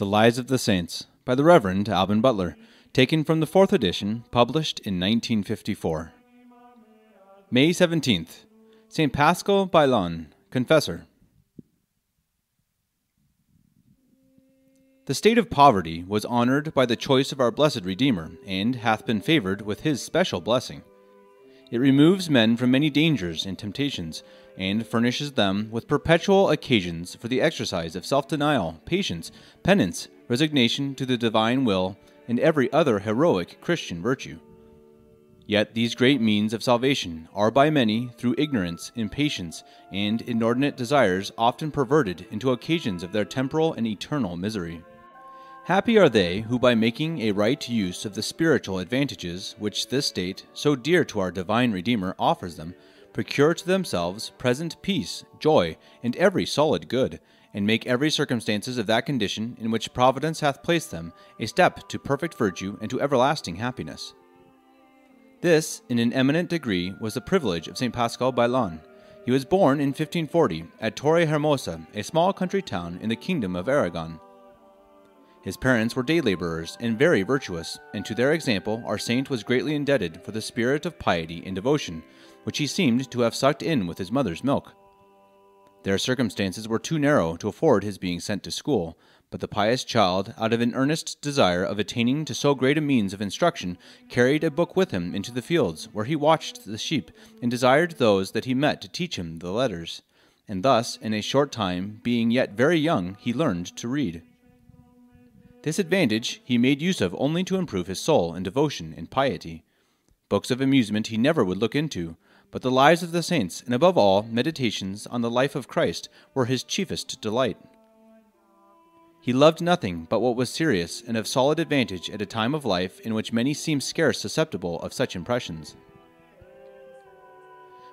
The Lives of the Saints by the Reverend Alban Butler, taken from the fourth edition, published in 1954. May 17th, St. Paschal Baylon, Confessor. The state of poverty was honored by the choice of our blessed Redeemer, and hath been favored with his special blessing. It removes men from many dangers and temptations, and furnishes them with perpetual occasions for the exercise of self denial, patience, penance, resignation to the divine will, and every other heroic Christian virtue. Yet these great means of salvation are by many, through ignorance, impatience, and inordinate desires, often perverted into occasions of their temporal and eternal misery. Happy are they who, by making a right use of the spiritual advantages which this state, so dear to our divine Redeemer, offers them, procure to themselves present peace, joy, and every solid good, and make every circumstances of that condition in which Providence hath placed them a step to perfect virtue and to everlasting happiness. This, in an eminent degree, was the privilege of St. Paschal Baylon. He was born in 1540 at Torre Hermosa, a small country town in the kingdom of Aragon. His parents were day laborers and very virtuous, and to their example our saint was greatly indebted for the spirit of piety and devotion, which he seemed to have sucked in with his mother's milk. Their circumstances were too narrow to afford his being sent to school, but the pious child, out of an earnest desire of attaining to so great a means of instruction, carried a book with him into the fields, where he watched the sheep, and desired those that he met to teach him the letters. And thus, in a short time, being yet very young, he learned to read. This advantage he made use of only to improve his soul in devotion and piety. Books of amusement he never would look into, but the lives of the saints, and above all, meditations on the life of Christ, were his chiefest delight. He loved nothing but what was serious and of solid advantage at a time of life in which many seem scarce susceptible of such impressions.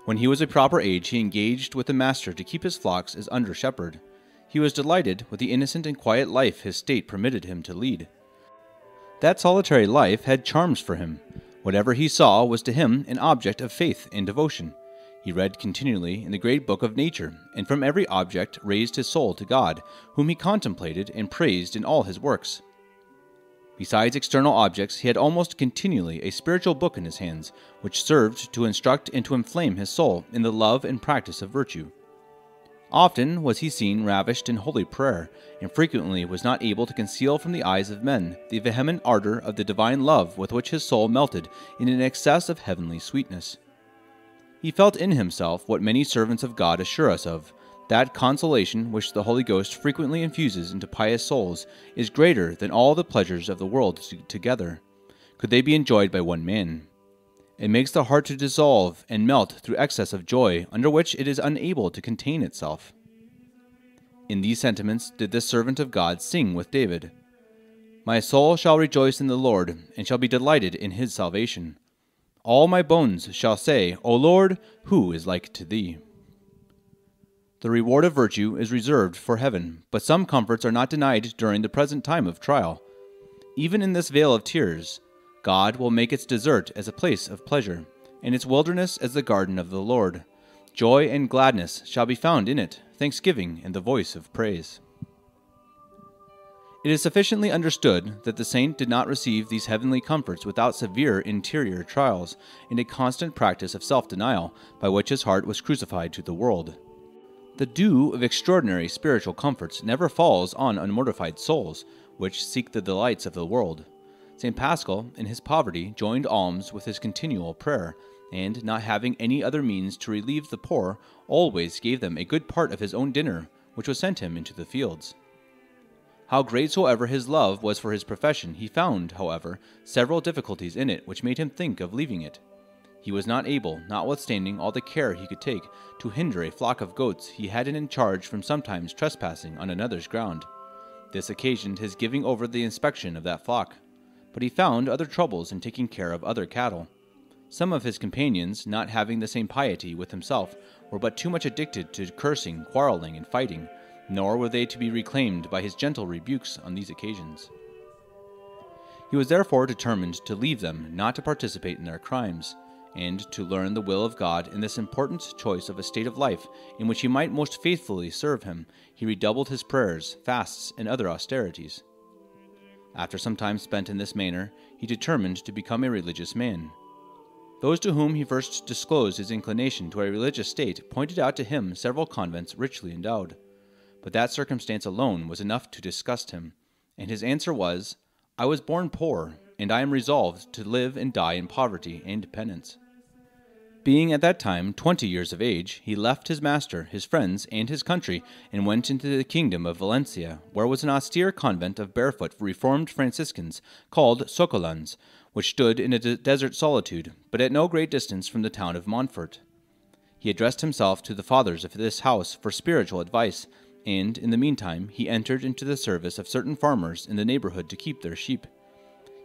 When he was a proper age, he engaged with the master to keep his flocks as under shepherd. He was delighted with the innocent and quiet life his state permitted him to lead. That solitary life had charms for him. Whatever he saw was to him an object of faith and devotion. He read continually in the great book of nature, and from every object raised his soul to God, whom he contemplated and praised in all his works. Besides external objects, he had almost continually a spiritual book in his hands, which served to instruct and to inflame his soul in the love and practice of virtue. Often was he seen ravished in holy prayer, and frequently was not able to conceal from the eyes of men the vehement ardor of the divine love with which his soul melted in an excess of heavenly sweetness. He felt in himself what many servants of God assure us of that consolation which the Holy Ghost frequently infuses into pious souls is greater than all the pleasures of the world together, could they be enjoyed by one man. It makes the heart to dissolve and melt through excess of joy, under which it is unable to contain itself. In these sentiments did this servant of God sing with David My soul shall rejoice in the Lord, and shall be delighted in his salvation. All my bones shall say, O Lord, who is like to thee? The reward of virtue is reserved for heaven, but some comforts are not denied during the present time of trial. Even in this vale of tears, God will make its desert as a place of pleasure, and its wilderness as the garden of the Lord. Joy and gladness shall be found in it, thanksgiving and the voice of praise. It is sufficiently understood that the saint did not receive these heavenly comforts without severe interior trials and a constant practice of self denial, by which his heart was crucified to the world. The dew of extraordinary spiritual comforts never falls on unmortified souls, which seek the delights of the world. St. Paschal, in his poverty, joined alms with his continual prayer, and, not having any other means to relieve the poor, always gave them a good part of his own dinner, which was sent him into the fields. How great soever his love was for his profession, he found, however, several difficulties in it which made him think of leaving it. He was not able, notwithstanding all the care he could take, to hinder a flock of goats he had in charge from sometimes trespassing on another's ground. This occasioned his giving over the inspection of that flock but he found other troubles in taking care of other cattle. Some of his companions, not having the same piety with himself, were but too much addicted to cursing, quarreling, and fighting, nor were they to be reclaimed by his gentle rebukes on these occasions. He was therefore determined to leave them, not to participate in their crimes, and to learn the will of God in this important choice of a state of life in which he might most faithfully serve him. He redoubled his prayers, fasts, and other austerities. After some time spent in this manner, he determined to become a religious man. Those to whom he first disclosed his inclination to a religious state pointed out to him several convents richly endowed. But that circumstance alone was enough to disgust him, and his answer was, I was born poor, and I am resolved to live and die in poverty and dependence. Being at that time twenty years of age, he left his master, his friends, and his country, and went into the kingdom of Valencia, where was an austere convent of barefoot Reformed Franciscans, called Socolans, which stood in a de- desert solitude, but at no great distance from the town of Montfort. He addressed himself to the fathers of this house for spiritual advice, and in the meantime he entered into the service of certain farmers in the neighborhood to keep their sheep.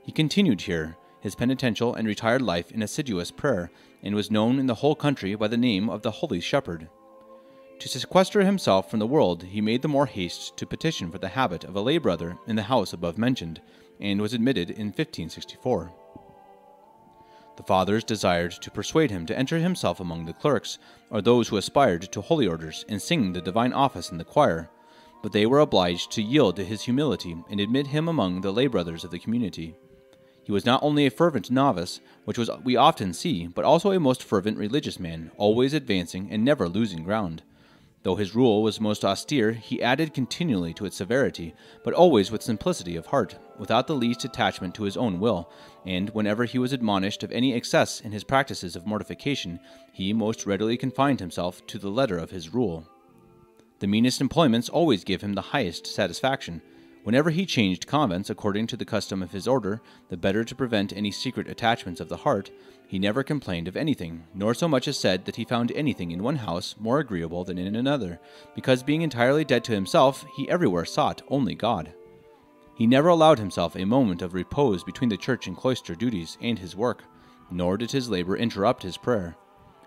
He continued here his penitential and retired life in assiduous prayer, and was known in the whole country by the name of the Holy Shepherd. To sequester himself from the world, he made the more haste to petition for the habit of a lay brother in the house above mentioned, and was admitted in 1564. The fathers desired to persuade him to enter himself among the clerks, or those who aspired to holy orders, and sing the divine office in the choir, but they were obliged to yield to his humility and admit him among the lay brothers of the community. He was not only a fervent novice, which was we often see, but also a most fervent religious man, always advancing and never losing ground. Though his rule was most austere, he added continually to its severity, but always with simplicity of heart, without the least attachment to his own will, and whenever he was admonished of any excess in his practices of mortification, he most readily confined himself to the letter of his rule. The meanest employments always gave him the highest satisfaction, Whenever he changed convents according to the custom of his order, the better to prevent any secret attachments of the heart, he never complained of anything, nor so much as said that he found anything in one house more agreeable than in another, because being entirely dead to himself, he everywhere sought only God. He never allowed himself a moment of repose between the church and cloister duties and his work, nor did his labor interrupt his prayer.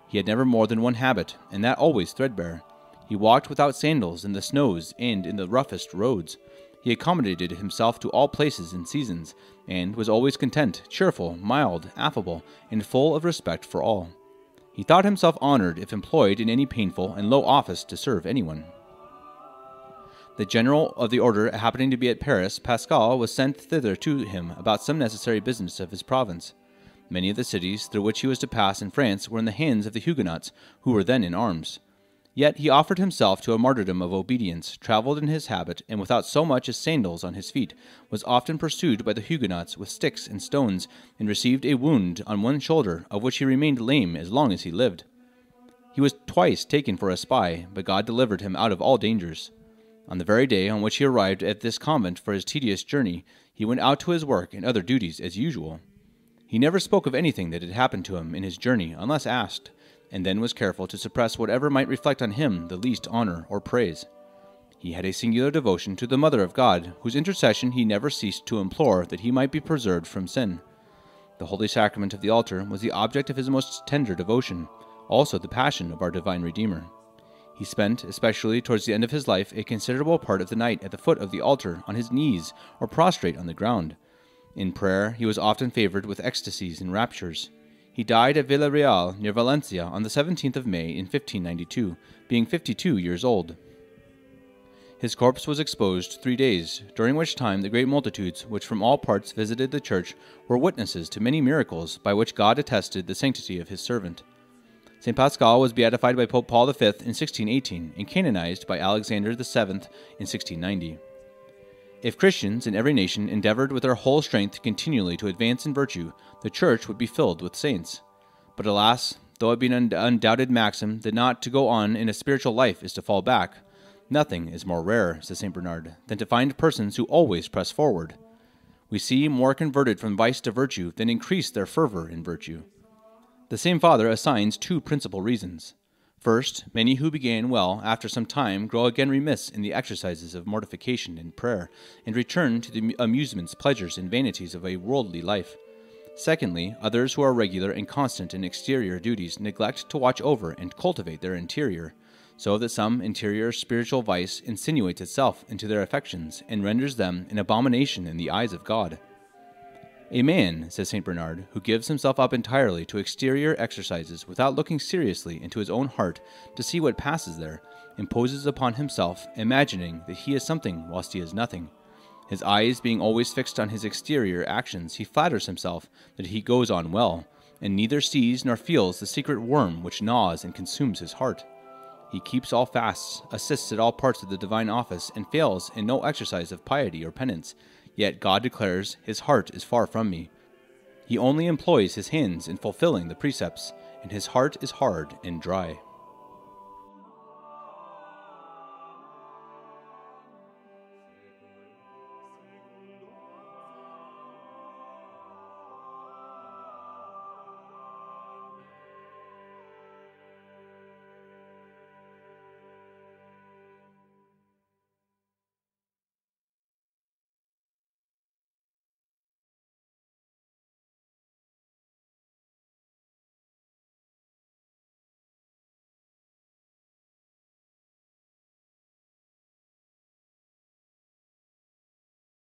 He had never more than one habit, and that always threadbare. He walked without sandals in the snows and in the roughest roads. He accommodated himself to all places and seasons, and was always content, cheerful, mild, affable, and full of respect for all. He thought himself honored if employed in any painful and low office to serve anyone. The general of the order happening to be at Paris, Paschal was sent thither to him about some necessary business of his province. Many of the cities through which he was to pass in France were in the hands of the Huguenots, who were then in arms. Yet he offered himself to a martyrdom of obedience, travelled in his habit, and without so much as sandals on his feet, was often pursued by the Huguenots with sticks and stones, and received a wound on one shoulder, of which he remained lame as long as he lived. He was twice taken for a spy, but God delivered him out of all dangers. On the very day on which he arrived at this convent for his tedious journey, he went out to his work and other duties as usual. He never spoke of anything that had happened to him in his journey unless asked and then was careful to suppress whatever might reflect on him the least honor or praise. He had a singular devotion to the Mother of God, whose intercession he never ceased to implore that he might be preserved from sin. The holy sacrament of the altar was the object of his most tender devotion, also the passion of our divine Redeemer. He spent, especially towards the end of his life, a considerable part of the night at the foot of the altar, on his knees, or prostrate on the ground. In prayer, he was often favored with ecstasies and raptures. He died at Villarreal, near Valencia, on the 17th of May in 1592, being 52 years old. His corpse was exposed three days, during which time the great multitudes which from all parts visited the church were witnesses to many miracles by which God attested the sanctity of his servant. St. Paschal was beatified by Pope Paul V in 1618 and canonized by Alexander VII in 1690. If Christians in every nation endeavored with their whole strength continually to advance in virtue, the church would be filled with saints. But alas, though it be an undoubted maxim that not to go on in a spiritual life is to fall back, nothing is more rare, says St. Bernard, than to find persons who always press forward. We see more converted from vice to virtue than increase their fervor in virtue. The same father assigns two principal reasons. First, many who began well after some time grow again remiss in the exercises of mortification and prayer, and return to the amusements, pleasures, and vanities of a worldly life. Secondly, others who are regular and constant in exterior duties neglect to watch over and cultivate their interior, so that some interior spiritual vice insinuates itself into their affections and renders them an abomination in the eyes of God. A man, says St. Bernard, who gives himself up entirely to exterior exercises without looking seriously into his own heart to see what passes there, imposes upon himself, imagining that he is something whilst he is nothing. His eyes being always fixed on his exterior actions, he flatters himself that he goes on well, and neither sees nor feels the secret worm which gnaws and consumes his heart. He keeps all fasts, assists at all parts of the divine office, and fails in no exercise of piety or penance. Yet God declares, His heart is far from me. He only employs his hands in fulfilling the precepts, and his heart is hard and dry.